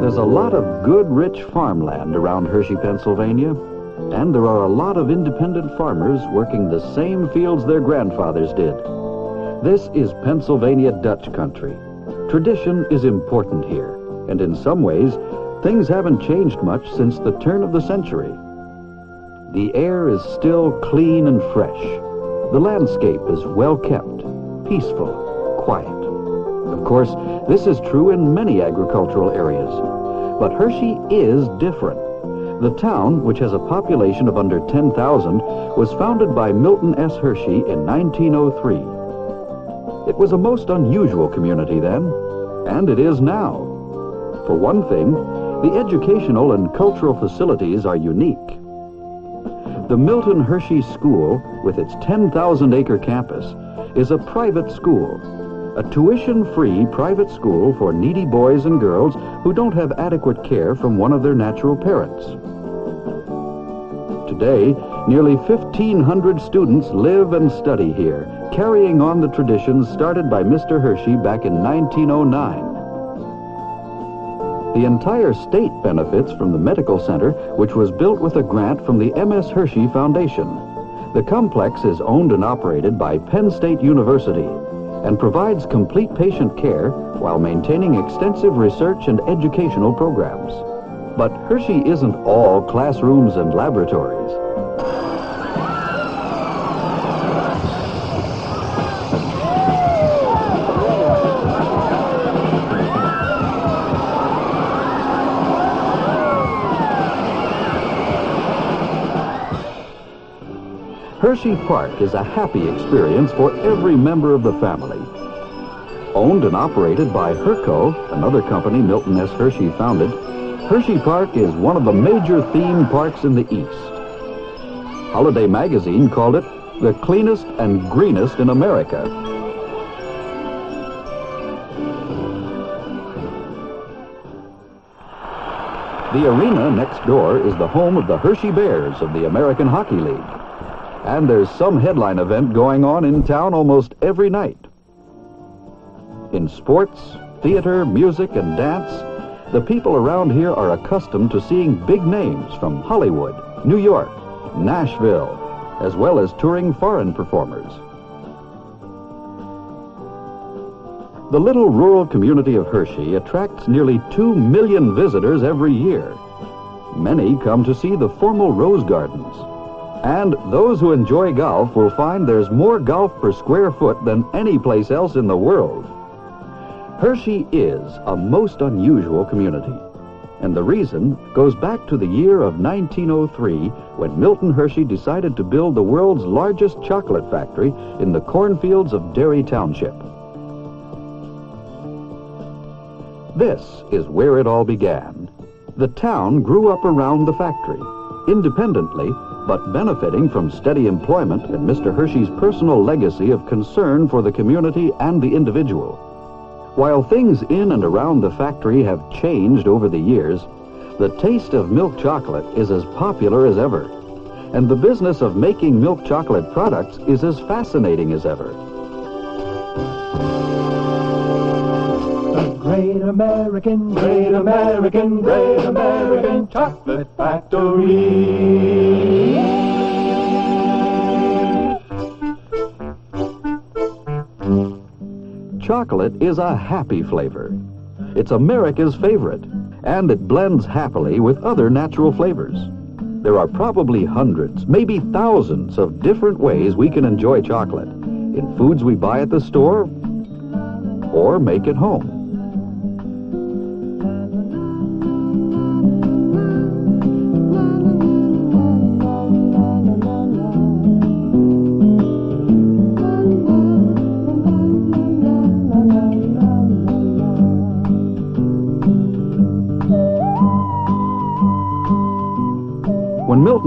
There's a lot of good, rich farmland around Hershey, Pennsylvania, and there are a lot of independent farmers working the same fields their grandfathers did. This is Pennsylvania Dutch country. Tradition is important here, and in some ways, things haven't changed much since the turn of the century. The air is still clean and fresh. The landscape is well kept, peaceful, quiet. Of course, this is true in many agricultural areas. But Hershey is different. The town, which has a population of under 10,000, was founded by Milton S. Hershey in 1903. It was a most unusual community then, and it is now. For one thing, the educational and cultural facilities are unique. The Milton Hershey School, with its 10,000-acre campus, is a private school a tuition-free private school for needy boys and girls who don't have adequate care from one of their natural parents. Today, nearly 1,500 students live and study here, carrying on the traditions started by Mr. Hershey back in 1909. The entire state benefits from the medical center, which was built with a grant from the M.S. Hershey Foundation. The complex is owned and operated by Penn State University and provides complete patient care while maintaining extensive research and educational programs. But Hershey isn't all classrooms and laboratories. Hershey Park is a happy experience for every member of the family. Owned and operated by Herco, another company Milton S. Hershey founded, Hershey Park is one of the major theme parks in the East. Holiday magazine called it the cleanest and greenest in America. The arena next door is the home of the Hershey Bears of the American Hockey League. And there's some headline event going on in town almost every night. In sports, theater, music, and dance, the people around here are accustomed to seeing big names from Hollywood, New York, Nashville, as well as touring foreign performers. The little rural community of Hershey attracts nearly 2 million visitors every year. Many come to see the formal rose gardens, and those who enjoy golf will find there's more golf per square foot than any place else in the world. Hershey is a most unusual community. And the reason goes back to the year of 1903 when Milton Hershey decided to build the world's largest chocolate factory in the cornfields of Derry Township. This is where it all began. The town grew up around the factory, independently but benefiting from steady employment and Mr. Hershey's personal legacy of concern for the community and the individual. While things in and around the factory have changed over the years, the taste of milk chocolate is as popular as ever, and the business of making milk chocolate products is as fascinating as ever. Great American, Great American, Great American Chocolate Factory. Chocolate is a happy flavor. It's America's favorite, and it blends happily with other natural flavors. There are probably hundreds, maybe thousands of different ways we can enjoy chocolate in foods we buy at the store or make at home.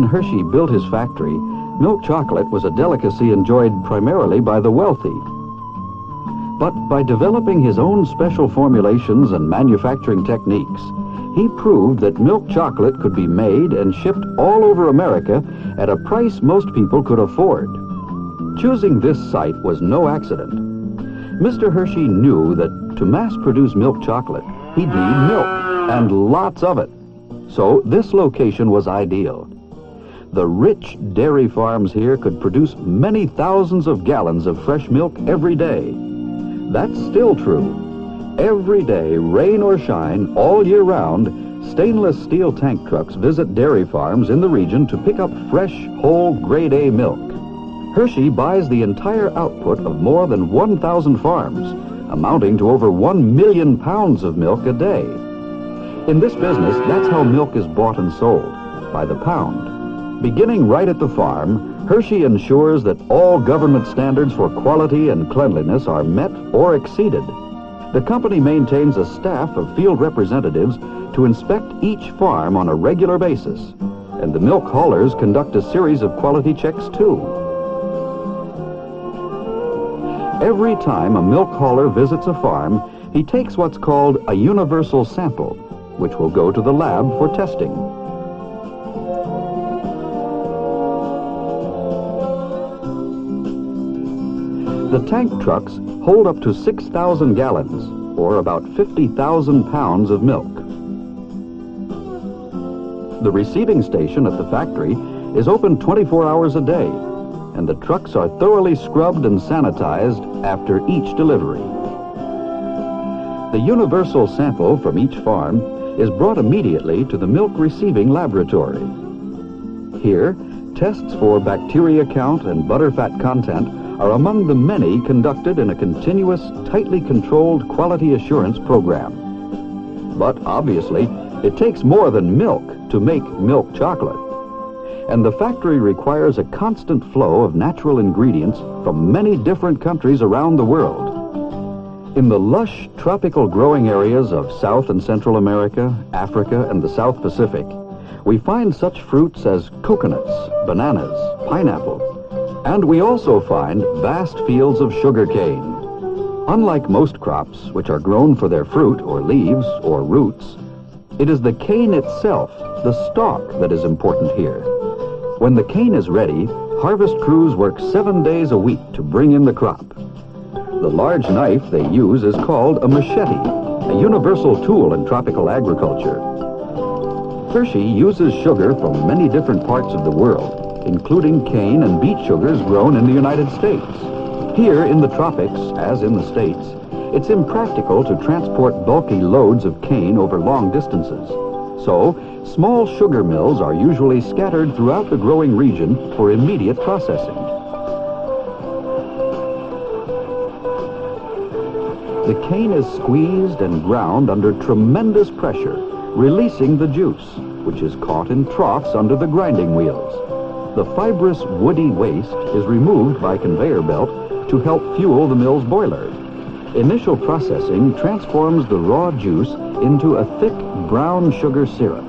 Hershey built his factory, milk chocolate was a delicacy enjoyed primarily by the wealthy. But by developing his own special formulations and manufacturing techniques, he proved that milk chocolate could be made and shipped all over America at a price most people could afford. Choosing this site was no accident. Mr. Hershey knew that to mass produce milk chocolate, he'd need milk, and lots of it. So this location was ideal. The rich dairy farms here could produce many thousands of gallons of fresh milk every day. That's still true. Every day, rain or shine, all year round, stainless steel tank trucks visit dairy farms in the region to pick up fresh, whole, grade A milk. Hershey buys the entire output of more than 1,000 farms, amounting to over 1 million pounds of milk a day. In this business, that's how milk is bought and sold, by the pound. Beginning right at the farm, Hershey ensures that all government standards for quality and cleanliness are met or exceeded. The company maintains a staff of field representatives to inspect each farm on a regular basis, and the milk haulers conduct a series of quality checks too. Every time a milk hauler visits a farm, he takes what's called a universal sample, which will go to the lab for testing. The tank trucks hold up to 6,000 gallons, or about 50,000 pounds of milk. The receiving station at the factory is open 24 hours a day, and the trucks are thoroughly scrubbed and sanitized after each delivery. The universal sample from each farm is brought immediately to the milk receiving laboratory. Here, tests for bacteria count and butterfat content are among the many conducted in a continuous, tightly controlled quality assurance program. But obviously, it takes more than milk to make milk chocolate. And the factory requires a constant flow of natural ingredients from many different countries around the world. In the lush tropical growing areas of South and Central America, Africa, and the South Pacific, we find such fruits as coconuts, bananas, pineapple, and we also find vast fields of sugarcane. Unlike most crops, which are grown for their fruit or leaves or roots, it is the cane itself, the stalk, that is important here. When the cane is ready, harvest crews work seven days a week to bring in the crop. The large knife they use is called a machete, a universal tool in tropical agriculture. Hershey uses sugar from many different parts of the world, including cane and beet sugars grown in the United States. Here in the tropics, as in the States, it's impractical to transport bulky loads of cane over long distances. So, small sugar mills are usually scattered throughout the growing region for immediate processing. The cane is squeezed and ground under tremendous pressure, releasing the juice, which is caught in troughs under the grinding wheels. The fibrous woody waste is removed by conveyor belt to help fuel the mill's boiler. Initial processing transforms the raw juice into a thick brown sugar syrup.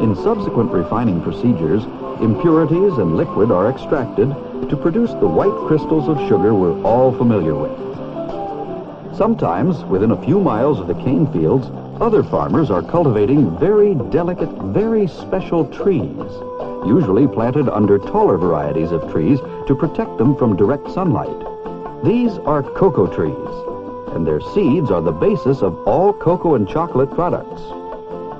In subsequent refining procedures, impurities and liquid are extracted to produce the white crystals of sugar we're all familiar with. Sometimes, within a few miles of the cane fields, other farmers are cultivating very delicate, very special trees usually planted under taller varieties of trees to protect them from direct sunlight. These are cocoa trees, and their seeds are the basis of all cocoa and chocolate products.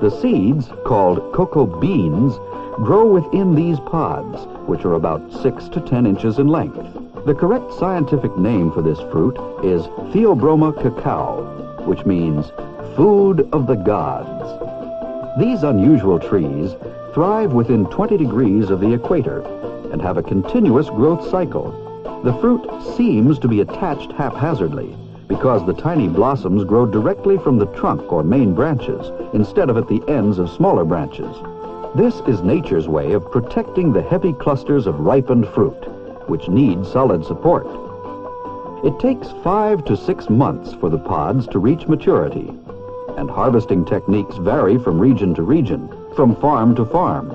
The seeds, called cocoa beans, grow within these pods, which are about 6 to 10 inches in length. The correct scientific name for this fruit is Theobroma cacao, which means food of the gods. These unusual trees thrive within 20 degrees of the equator and have a continuous growth cycle. The fruit seems to be attached haphazardly because the tiny blossoms grow directly from the trunk or main branches instead of at the ends of smaller branches. This is nature's way of protecting the heavy clusters of ripened fruit, which need solid support. It takes five to six months for the pods to reach maturity, and harvesting techniques vary from region to region from farm to farm.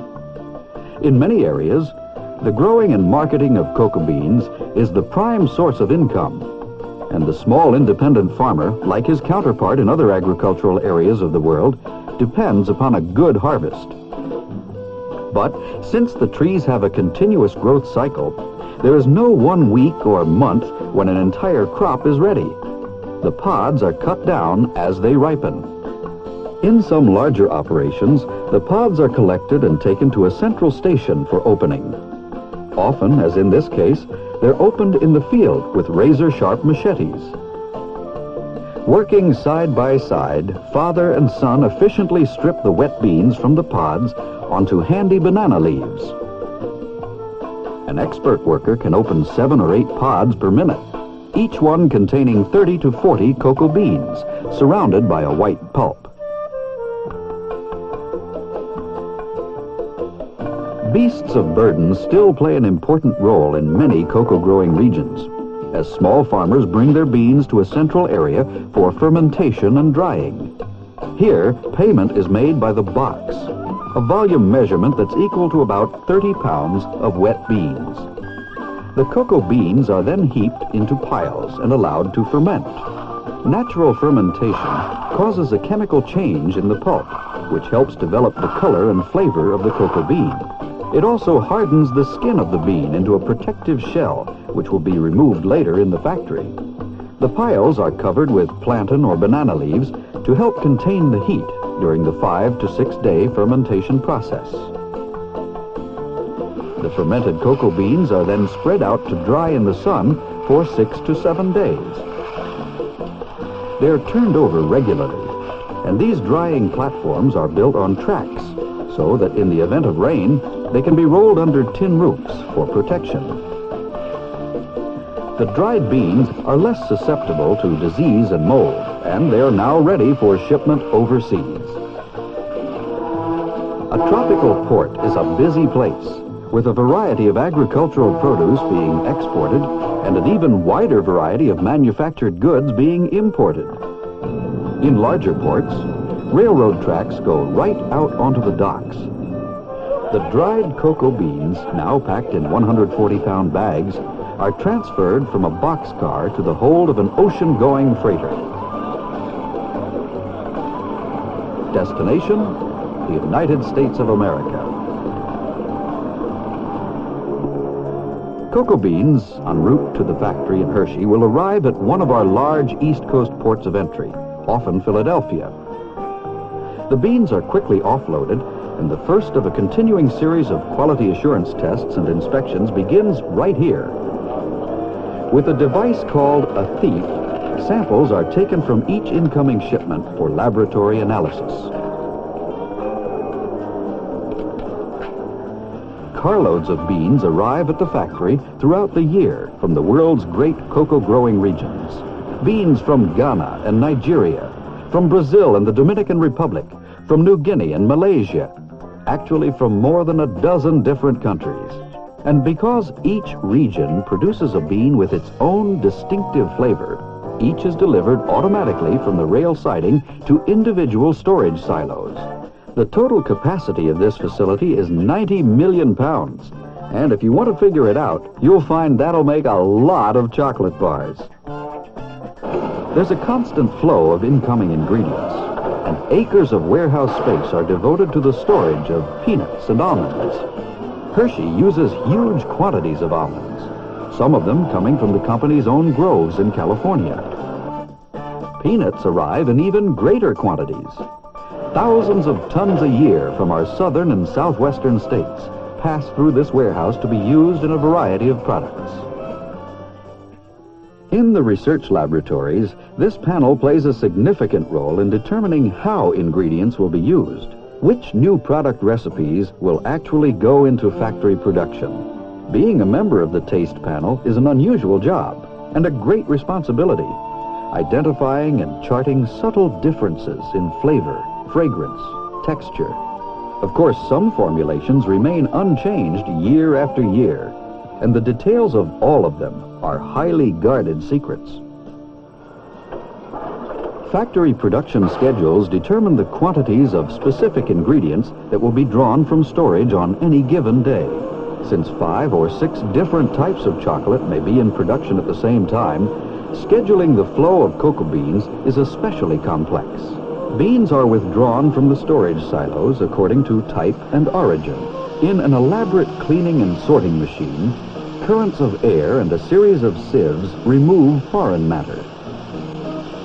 In many areas, the growing and marketing of cocoa beans is the prime source of income, and the small independent farmer, like his counterpart in other agricultural areas of the world, depends upon a good harvest. But since the trees have a continuous growth cycle, There is no one week or month when an entire crop is ready. The pods are cut down as they ripen. In some larger operations, the pods are collected and taken to a central station for opening. Often, as in this case, they're opened in the field with razor-sharp machetes. Working side by side, father and son efficiently strip the wet beans from the pods onto handy banana leaves. An expert worker can open seven or eight pods per minute, each one containing 30 to 40 cocoa beans, surrounded by a white pulp. Beasts of burden still play an important role in many cocoa growing regions as small farmers bring their beans to a central area for fermentation and drying. Here, payment is made by the box, a volume measurement that's equal to about 30 pounds of wet beans. The cocoa beans are then heaped into piles and allowed to ferment. Natural fermentation causes a chemical change in the pulp, which helps develop the color and flavor of the cocoa bean. It also hardens the skin of the bean into a protective shell, which will be removed later in the factory. The piles are covered with plantain or banana leaves to help contain the heat during the five to six day fermentation process. The fermented cocoa beans are then spread out to dry in the sun for six to seven days. They're turned over regularly, and these drying platforms are built on tracks so that in the event of rain, they can be rolled under tin roofs for protection. The dried beans are less susceptible to disease and mold, and they are now ready for shipment overseas. A tropical port is a busy place, with a variety of agricultural produce being exported and an even wider variety of manufactured goods being imported. In larger ports, railroad tracks go right out onto the docks the dried cocoa beans, now packed in 140-pound bags, are transferred from a boxcar to the hold of an ocean-going freighter. Destination, the United States of America. Cocoa beans, en route to the factory in Hershey, will arrive at one of our large East Coast ports of entry, often Philadelphia. The beans are quickly offloaded and the first of a continuing series of quality assurance tests and inspections begins right here. With a device called a thief, samples are taken from each incoming shipment for laboratory analysis. Carloads of beans arrive at the factory throughout the year from the world's great cocoa growing regions. Beans from Ghana and Nigeria, from Brazil and the Dominican Republic, from New Guinea and Malaysia, actually from more than a dozen different countries. And because each region produces a bean with its own distinctive flavor, each is delivered automatically from the rail siding to individual storage silos. The total capacity of this facility is 90 million pounds. And if you want to figure it out, you'll find that'll make a lot of chocolate bars. There's a constant flow of incoming ingredients acres of warehouse space are devoted to the storage of peanuts and almonds. Hershey uses huge quantities of almonds, some of them coming from the company's own groves in California. Peanuts arrive in even greater quantities. Thousands of tons a year from our southern and southwestern states pass through this warehouse to be used in a variety of products. In the research laboratories, this panel plays a significant role in determining how ingredients will be used. Which new product recipes will actually go into factory production? Being a member of the taste panel is an unusual job and a great responsibility, identifying and charting subtle differences in flavor, fragrance, texture. Of course, some formulations remain unchanged year after year, and the details of all of them are highly guarded secrets. Factory production schedules determine the quantities of specific ingredients that will be drawn from storage on any given day. Since five or six different types of chocolate may be in production at the same time, scheduling the flow of cocoa beans is especially complex. Beans are withdrawn from the storage silos according to type and origin. In an elaborate cleaning and sorting machine, currents of air and a series of sieves remove foreign matter.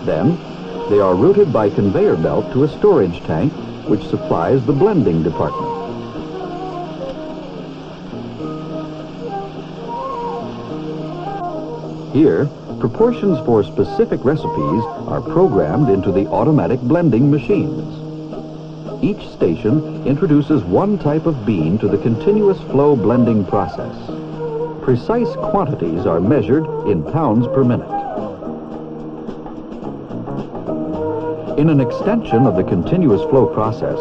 Then, they are routed by conveyor belt to a storage tank which supplies the blending department. Here, proportions for specific recipes are programmed into the automatic blending machines. Each station introduces one type of bean to the continuous flow blending process. Precise quantities are measured in pounds per minute. In an extension of the continuous flow process,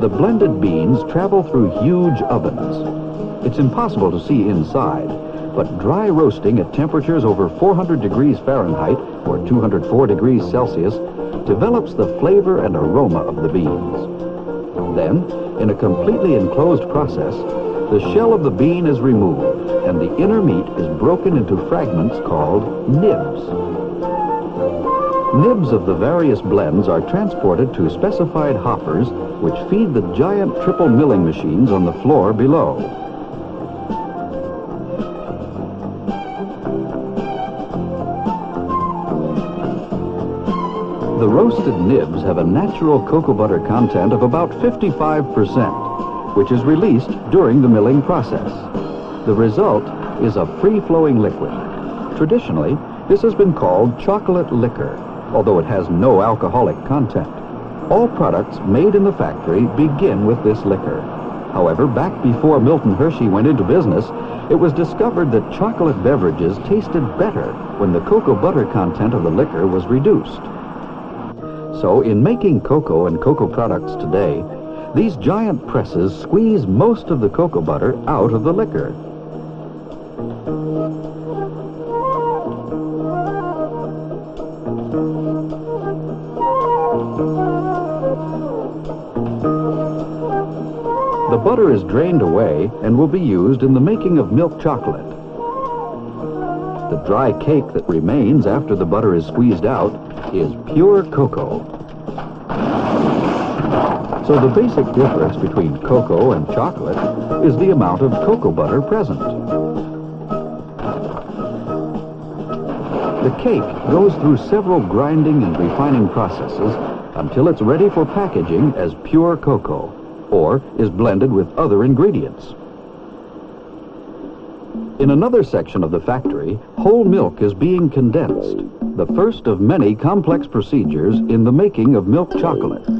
the blended beans travel through huge ovens. It's impossible to see inside, but dry roasting at temperatures over 400 degrees Fahrenheit or 204 degrees Celsius develops the flavor and aroma of the beans. Then, in a completely enclosed process, the shell of the bean is removed and the inner meat is broken into fragments called nibs. Nibs of the various blends are transported to specified hoppers which feed the giant triple milling machines on the floor below. The roasted nibs have a natural cocoa butter content of about 55%, which is released during the milling process. The result is a free-flowing liquid. Traditionally, this has been called chocolate liquor, although it has no alcoholic content. All products made in the factory begin with this liquor. However, back before Milton Hershey went into business, it was discovered that chocolate beverages tasted better when the cocoa butter content of the liquor was reduced. So in making cocoa and cocoa products today, these giant presses squeeze most of the cocoa butter out of the liquor. The butter is drained away and will be used in the making of milk chocolate. The dry cake that remains after the butter is squeezed out is pure cocoa. So the basic difference between cocoa and chocolate is the amount of cocoa butter present. The cake goes through several grinding and refining processes until it's ready for packaging as pure cocoa or is blended with other ingredients. In another section of the factory, whole milk is being condensed, the first of many complex procedures in the making of milk chocolate.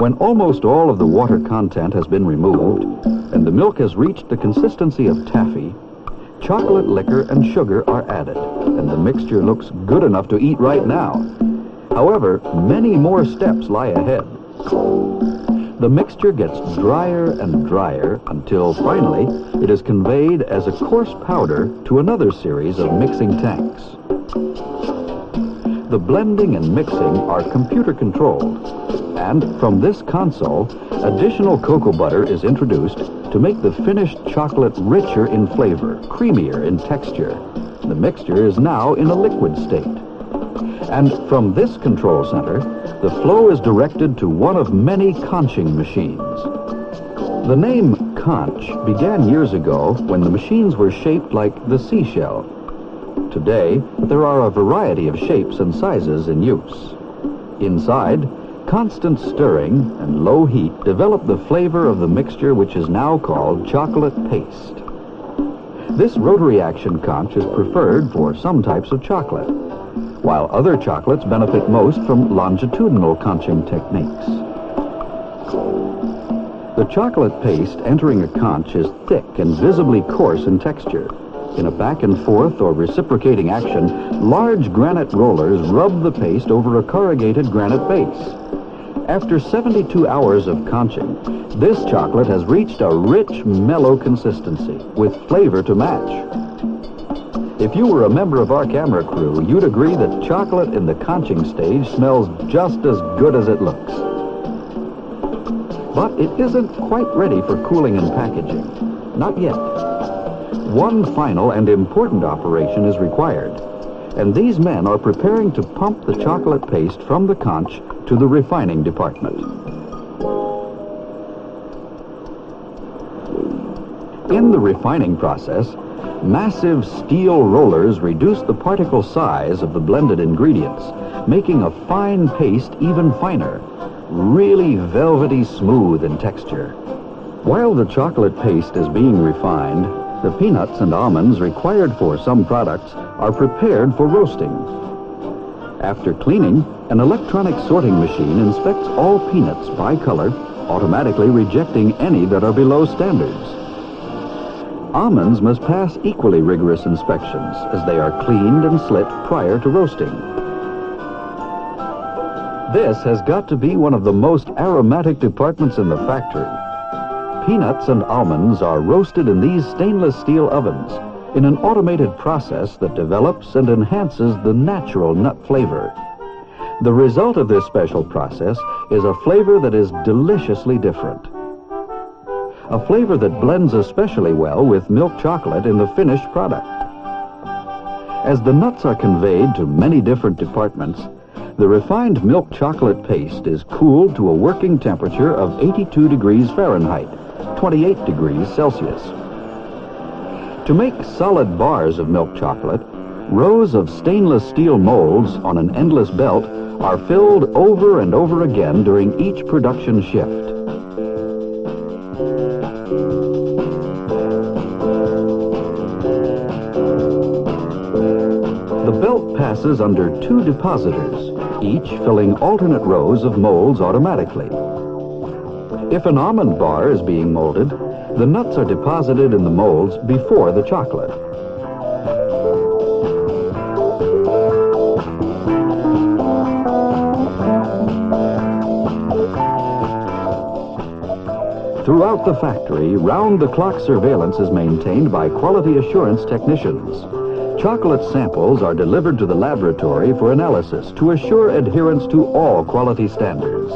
When almost all of the water content has been removed and the milk has reached the consistency of taffy, chocolate liquor and sugar are added, and the mixture looks good enough to eat right now. However, many more steps lie ahead. The mixture gets drier and drier until finally it is conveyed as a coarse powder to another series of mixing tanks. The blending and mixing are computer controlled, and from this console, additional cocoa butter is introduced to make the finished chocolate richer in flavor, creamier in texture. The mixture is now in a liquid state. And from this control center, the flow is directed to one of many conching machines. The name conch began years ago when the machines were shaped like the seashell. Today, there are a variety of shapes and sizes in use. Inside, constant stirring and low heat develop the flavor of the mixture which is now called chocolate paste. This rotary action conch is preferred for some types of chocolate while other chocolates benefit most from longitudinal conching techniques. The chocolate paste entering a conch is thick and visibly coarse in texture. In a back and forth or reciprocating action, large granite rollers rub the paste over a corrugated granite base. After 72 hours of conching, this chocolate has reached a rich, mellow consistency with flavor to match. If you were a member of our camera crew, you'd agree that chocolate in the conching stage smells just as good as it looks. But it isn't quite ready for cooling and packaging. Not yet. One final and important operation is required, and these men are preparing to pump the chocolate paste from the conch to the refining department. In the refining process, Massive steel rollers reduce the particle size of the blended ingredients, making a fine paste even finer, really velvety smooth in texture. While the chocolate paste is being refined, the peanuts and almonds required for some products are prepared for roasting. After cleaning, an electronic sorting machine inspects all peanuts by color, automatically rejecting any that are below standards. Almonds must pass equally rigorous inspections as they are cleaned and slit prior to roasting. This has got to be one of the most aromatic departments in the factory. Peanuts and almonds are roasted in these stainless steel ovens in an automated process that develops and enhances the natural nut flavor. The result of this special process is a flavor that is deliciously different. A flavor that blends especially well with milk chocolate in the finished product. As the nuts are conveyed to many different departments, the refined milk chocolate paste is cooled to a working temperature of 82 degrees Fahrenheit, 28 degrees Celsius. To make solid bars of milk chocolate, rows of stainless steel molds on an endless belt are filled over and over again during each production shift. The belt passes under two depositors, each filling alternate rows of molds automatically. If an almond bar is being molded, the nuts are deposited in the molds before the chocolate. Throughout the factory, round-the-clock surveillance is maintained by quality assurance technicians. Chocolate samples are delivered to the laboratory for analysis to assure adherence to all quality standards.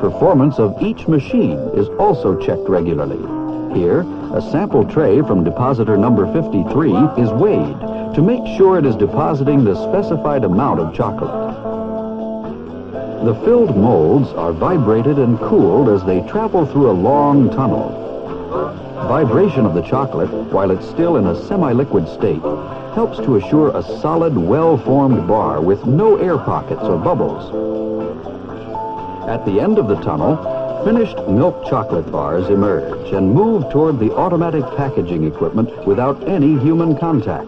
Performance of each machine is also checked regularly. Here, a sample tray from depositor number 53 is weighed to make sure it is depositing the specified amount of chocolate. The filled molds are vibrated and cooled as they travel through a long tunnel. Vibration of the chocolate, while it's still in a semi-liquid state, helps to assure a solid, well-formed bar with no air pockets or bubbles. At the end of the tunnel, finished milk chocolate bars emerge and move toward the automatic packaging equipment without any human contact.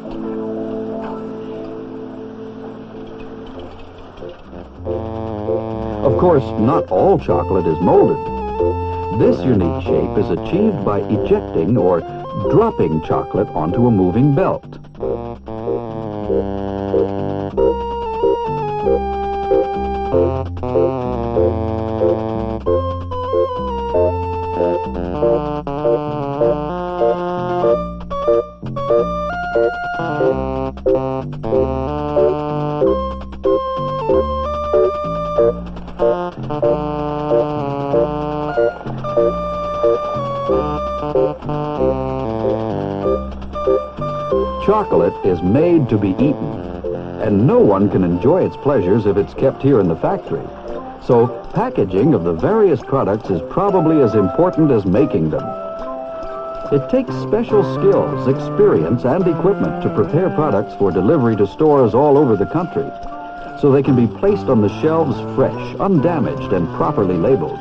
Of course, not all chocolate is molded. This unique shape is achieved by ejecting or dropping chocolate onto a moving belt. And no one can enjoy its pleasures if it's kept here in the factory. So packaging of the various products is probably as important as making them. It takes special skills, experience, and equipment to prepare products for delivery to stores all over the country, so they can be placed on the shelves fresh, undamaged, and properly labeled.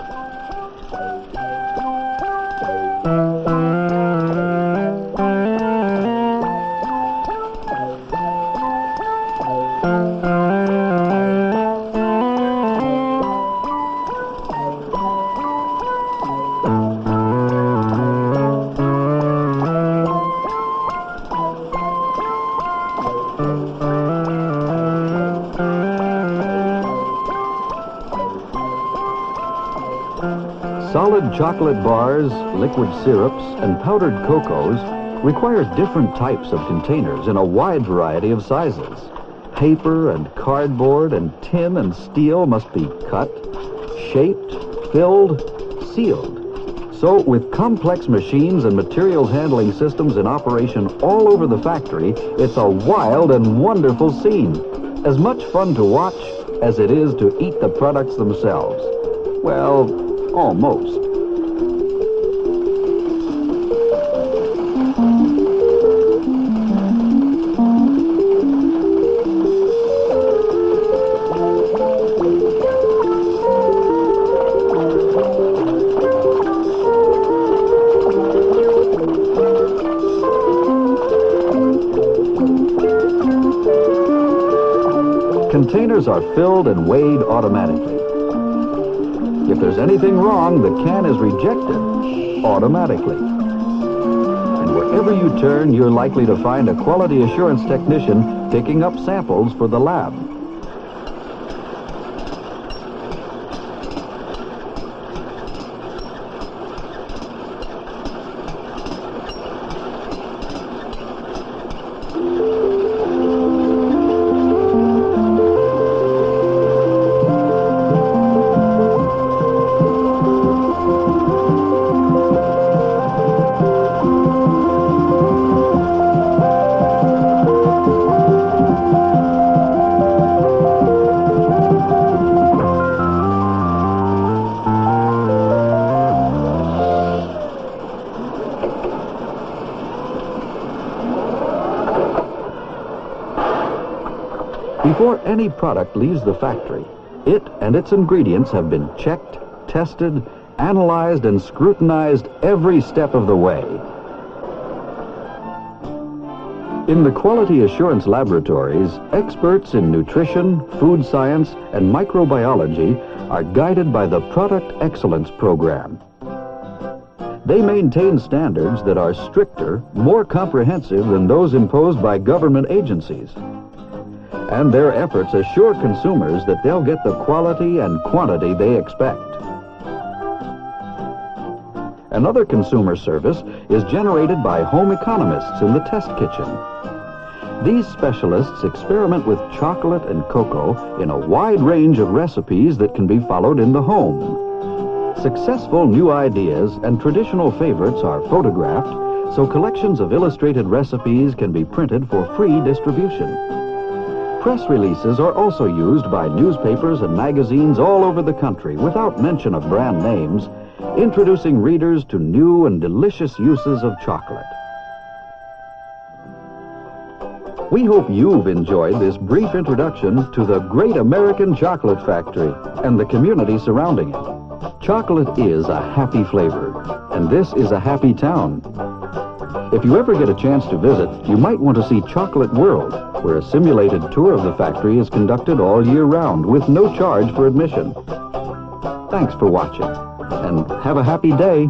Chocolate bars, liquid syrups, and powdered cocoas require different types of containers in a wide variety of sizes. Paper and cardboard and tin and steel must be cut, shaped, filled, sealed. So, with complex machines and materials handling systems in operation all over the factory, it's a wild and wonderful scene. As much fun to watch as it is to eat the products themselves. Well, Almost. Are filled and weighed automatically. If there's anything wrong, the can is rejected automatically. And wherever you turn, you're likely to find a quality assurance technician picking up samples for the lab. Any product leaves the factory, it and its ingredients have been checked, tested, analyzed, and scrutinized every step of the way. In the quality assurance laboratories, experts in nutrition, food science, and microbiology are guided by the Product Excellence Program. They maintain standards that are stricter, more comprehensive than those imposed by government agencies and their efforts assure consumers that they'll get the quality and quantity they expect. Another consumer service is generated by home economists in the test kitchen. These specialists experiment with chocolate and cocoa in a wide range of recipes that can be followed in the home. Successful new ideas and traditional favorites are photographed so collections of illustrated recipes can be printed for free distribution. Press releases are also used by newspapers and magazines all over the country without mention of brand names, introducing readers to new and delicious uses of chocolate. We hope you've enjoyed this brief introduction to the Great American Chocolate Factory and the community surrounding it. Chocolate is a happy flavor, and this is a happy town. If you ever get a chance to visit, you might want to see Chocolate World, where a simulated tour of the factory is conducted all year round with no charge for admission. Thanks for watching, and have a happy day.